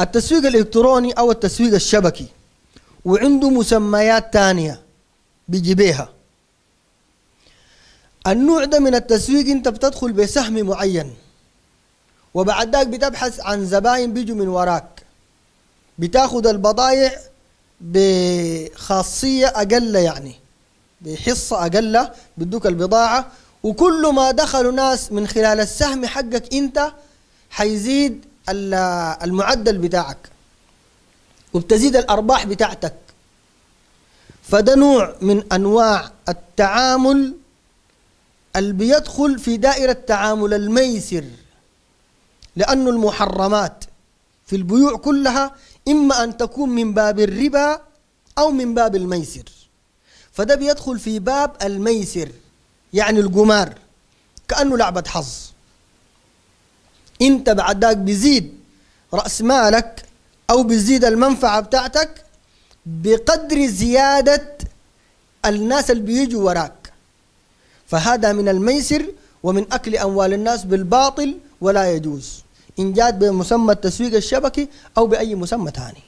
التسويق الإلكتروني أو التسويق الشبكي وعنده مسميات تانية بيجي بيها. النوع ده من التسويق أنت بتدخل بسهم معين وبعد ذاك بتبحث عن زباين بيجوا من وراك. بتاخد البضائع بخاصية أقل يعني بحصة أقل بدوك البضاعة وكل ما دخلوا ناس من خلال السهم حقك أنت حيزيد المعدل بتاعك وبتزيد الأرباح بتاعتك. فده نوع من أنواع التعامل اللي بيدخل في دائرة تعامل الميسر لأن المحرمات في البيوع كلها إما أن تكون من باب الربا أو من باب الميسر. فده بيدخل في باب الميسر يعني القمار كأنه لعبة حظ. انت بعد ذاك بيزيد رأس مالك أو بيزيد المنفعة بتاعتك بقدر زيادة الناس اللي بيجوا وراك. فهذا من الميسر ومن أكل أموال الناس بالباطل ولا يجوز. إن جاد بمسمى التسويق الشبكي أو بأي مسمى ثاني